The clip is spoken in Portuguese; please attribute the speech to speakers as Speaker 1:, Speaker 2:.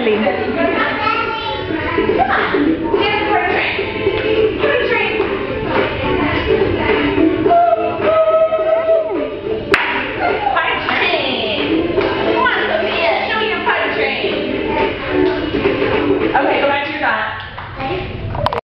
Speaker 1: ali.